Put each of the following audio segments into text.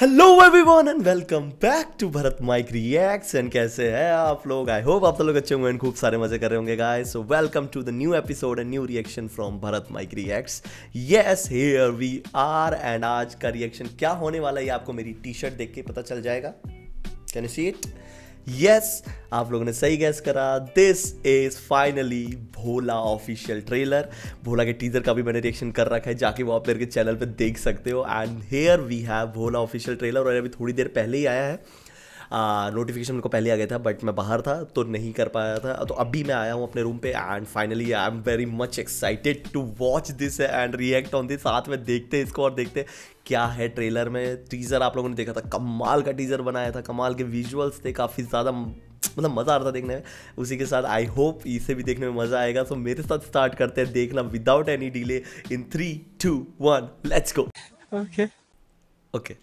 Hello everyone and welcome back to Bharat Mike reacts and कैसे हैं आप लोग? आई होप आप लोग अच्छे होंगे एंड खूब सारे मज़े कर रहे होंगे guys so welcome to the new episode and new reaction from Bharat Mike reacts yes here we are and आज का रिएक्शन क्या होने वाला है आपको मेरी टी शर्ट देख के पता चल जाएगा. Can you see it yes आप लोगों ने सही गैस करा। This is finally Bhola official trailer Bhola के टीजर का भी मैंने रिएक्शन कर रखा है, जाके वो आप मेरे के चैनल पे देख सकते हो। And here we have Bhola official trailer और अभी थोड़ी देर पहले ही आया है। नोटिफिकेशन मेरे को पहले आ गया था बट मैं बाहर था तो नहीं कर पाया था। तो अभी मैं आया हूँ अपने रूम पे and finally I am very much excited to watch this and react on this साथ में देखते इसको और देखते क्या है ट्रेलर में। टीज़र आप लोगों ने देखा था कमाल का टीज़र बनाया था कमाल के विजुअल्स थे काफ़ी ज़्यादा मतलब मज़ा आ रहा था देखने में। उसी के साथ आई होप इसे भी देखने में मज़ा आएगा। सो मेरे साथ स्टार्ट करते हैं देखना without any delay in three two one let's go okay okay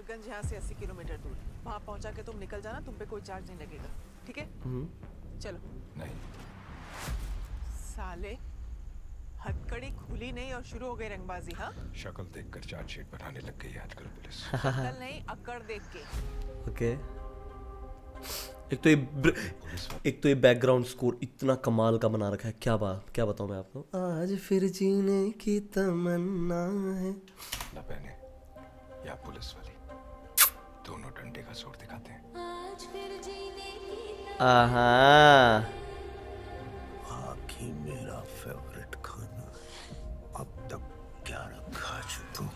Lalganj यहाँ से 80 किलोमीटर दूर। वहाँ पहुँचा के तुम निकल जाना तुम पे कोई चार्ज नहीं लगेगा। ठीक है? चलो। नहीं। साले हथकड़ी खुली नहीं और शुरू हो गई रंगबाजी हाँ? शक्ल देखकर चार्जशीट बनाने लग गई आजकल पुलिस। कल नहीं अकड़ देख के। ओके। एक तो ये एक तो ये बैकग्राउंड स्कोर इतना कमाल का बना रखा है क्या बात क्या बताऊँ मैं आपको? आज फिर जीने की तमन्ना है। ना पहने या पुलिस वाली? दोनों डंडे का ज़ोर दिखाते हैं। मेरा फेवरेट खाना। अब तक ग्यारह खा चुका हूँ।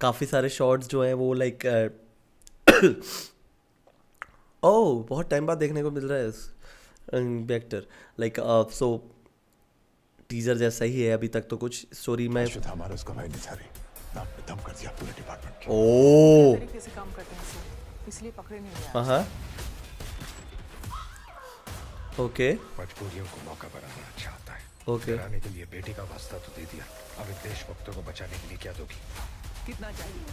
काफ़ी सारे शॉट्स जो हैं वो लाइक ओह बहुत टाइम बाद देखने को मिल रहा है बैक्टर लाइक सो टीजर जैसा ही है अभी तक तो कुछ। स्टोरी में हमारा उसका भाई निसारी नाम पे दम कर दिया पूरे डिपार्टमेंट ओ तरीके से काम करते हैं सर इसलिए पकड़े नहीं गया हाँ ओके मजबूरियों को मौका बनाना अच्छा आता है। ओके कराने के लिए बेटी का वास्ता तो दे दिया। अब इन देशभक्तों को बचाने के लिए क्या दोगी? कितना चाहिए?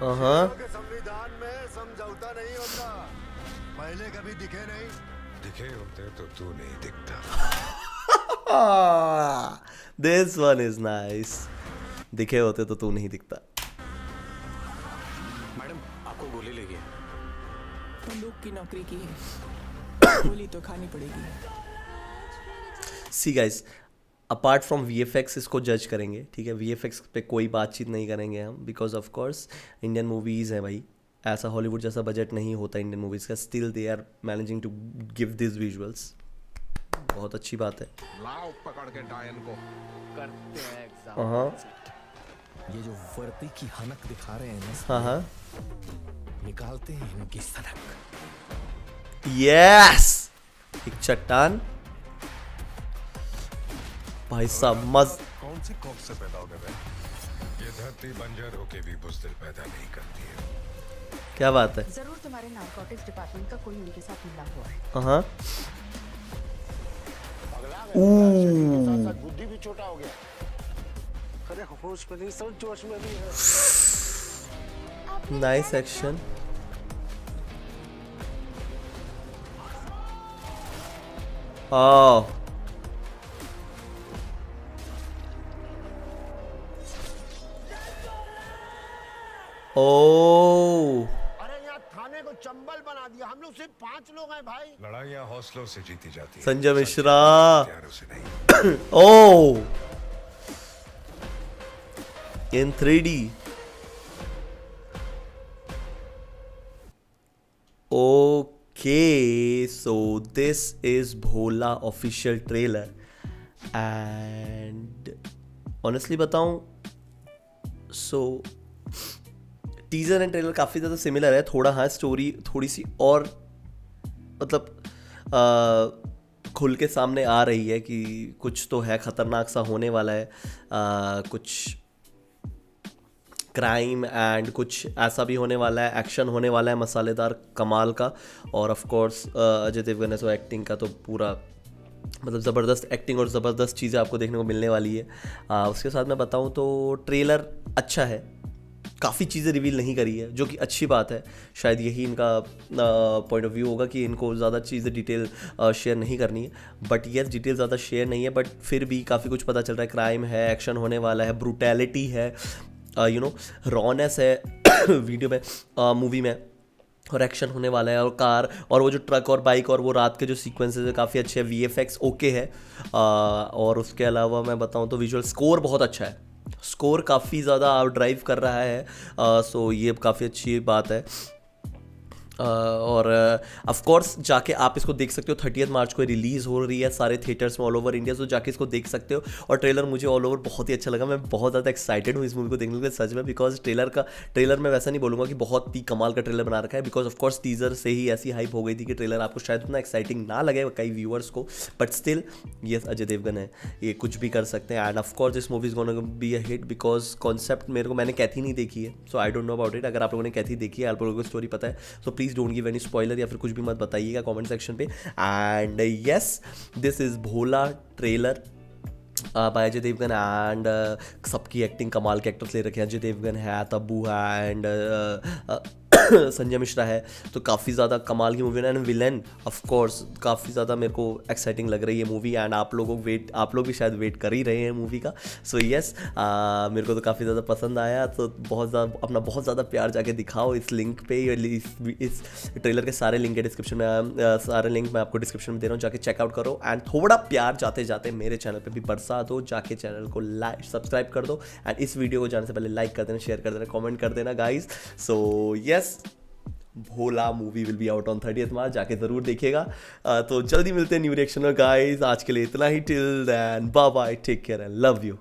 हाँ संविधान में समझौता नहीं होता। पहले कभी दिखे नहीं। दिखे होते तो तू नहीं दिखता। दिस वन इज़ नाइस दिखे होते तो तू नहीं दिखता। मैडम आपको गोली लगी है। बंदूक की नौकरी की है। गोली तो खानी पड़ेगी। See guys apart from V F X इसको जज करेंगे ठीक है? वीएफएक्स पे कोई बातचीत नहीं करेंगे हम because of course Indian movies हैं भाई। ऐसा हॉलीवुड जैसा बजट नहीं होता इंडियन मूवीज़ का still they are managing to give this visuals बहुत अच्छी बात है। लाओ पकड़ के डायन को। हाँ ये जो वर्दी की हनक दिखा रहे हैं ना हाँ हाँ। निकालते हैं इनकी सनक। यस एक चट्टान। भाई साहब मज कौन सी कौन से पैदा हो? गए ये धरती बंजर होके भी बुजदिल पैदा नहीं करती है। क्या बात है? ज़रूर तुम्हारे नारकोटिक्स डिपार्टमेंट का कोई उनके साथ मिला हुआ है। हाँ बुद्धि भी छोटा हो गया। अरे होश में नहीं सब जोश में भी है। Nice action Oh. Oh. Chambal बना दिया हम लोग सिर्फ़ पाँच लोग हैं भाई लड़ाइयाँ हौसलों से जीती जाती हैं Sanjay Mishra oh in three Oh. In 3D. Okay, so this is Bhola official trailer. And honestly बताऊँ so टीजर एंड ट्रेलर काफ़ी ज़्यादा सिमिलर है। थोड़ा हाँ स्टोरी थोड़ी सी और मतलब खुल के सामने आ रही है कि कुछ तो है ख़तरनाक सा होने वाला है। आ, कुछ क्राइम एंड कुछ ऐसा भी होने वाला है एक्शन होने वाला है मसालेदार कमाल का। और of course Ajay Devgn so acting का तो पूरा मतलब ज़बरदस्त एक्टिंग और ज़बरदस्त चीज़ें आपको देखने को मिलने वाली है। आ, उसके साथ मैं बताऊँ तो ट्रेलर अच्छा है। काफ़ी चीज़ें रिवील नहीं करी है जो कि अच्छी बात है। शायद यही इनका पॉइंट ऑफ़ व्यू होगा कि इनको ज़्यादा चीज़ें डिटेल शेयर नहीं करनी है। बट येस डिटेल ज़्यादा शेयर नहीं है बट फिर भी काफ़ी कुछ पता चल रहा है। क्राइम है एक्शन होने वाला है ब्रूटैलिटी है। यू नो रॉनेस है वीडियो में मूवी में। और एक्शन होने वाला है और कार और वो जो ट्रक और बाइक और वो रात के जो सीक्वेंसेस है काफ़ी अच्छे हैं। वी ओके है। आ, और उसके अलावा मैं बताऊँ तो विजुअल स्कोर बहुत अच्छा है। स्कोर काफ़ी ज़्यादा ड्राइव कर रहा है। सो ये काफ़ी अच्छी बात है। और ऑफ़ कोर्स जाके आप इसको देख सकते हो थर्टी मार्च को रिलीज़ हो रही है, सारे थिएटर्स में ऑल ओवर इंडिया तो जाके इसको देख सकते हो। और ट्रेलर मुझे ऑल ओवर बहुत ही अच्छा लगा, मैं बहुत ज़्यादा एक्साइटेड हूँ इस मूवी को देखने के लिए, सच में बिकॉज़ ट्रेलर का ट्रेलर में वैसा नहीं बोलूँगा कि बहुत ही कमाल का ट्रेलर बना रखा है बिकॉज़ ऑफकोर्स टीजर से ही ऐसी हाइप हो गई थी कि ट्रेलर आपको शायद उतना एक्साइटिंग ना लगे कई व्यूअर्स को बट स्टिल ये अजय देवगन है, ये कुछ भी कर सकते हैं। एंड ऑफकोर्स इस movie is gonna be a hit because concept मेरे को, मैंने कैथी नहीं देखी है so I don't know about it अगर आप लोगों ने कैथी देखी है, आप लोगों को स्टोरी पता है so please don't give any spoiler या फिर कुछ भी मत बताइएगा कमेंट सेक्शन पे। And yes this is Bhola trailer by Ajay Devgn and सबकी एक्टिंग कमाल के एक्टर्स ले रखे हैं। अजय देवगन है तब्बू है एंड संजय मिश्रा है तो काफ़ी ज़्यादा कमाल की movie and villain of course काफ़ी ज़्यादा मेरे को एक्साइटिंग लग रही है मूवी एंड आप लोगों को वेट आप लोग भी शायद वेट कर ही रहे हैं मूवी का। सो so, येस yes, मेरे को तो काफ़ी ज़्यादा पसंद आया। तो बहुत ज़्यादा अपना बहुत ज़्यादा प्यार जाके दिखाओ इस लिंक पे। इस, इस ट्रेलर के सारे लिंक है डिस्क्रिप्शन में सारे लिंक मैं आपको डिस्क्रिप्शन में दे रहा हूँ। जाके चेकआउट करो। एंड थोड़ा प्यार जाते जाते मेरे चैनल पर भी बरसा दो। जाके चैनल को लाइक सब्सक्राइब कर दो। एंड इस वीडियो को जाने से पहले लाइक कर देना शेयर कर देना कॉमेंट कर देना guys so yes Bhola movie will be out on thirty March जाके ज़रूर देखिएगा। तो जल्दी मिलते हैं न्यू रिएक्शन में। गाइस आज के लिए इतना ही। Till then bye take care and love you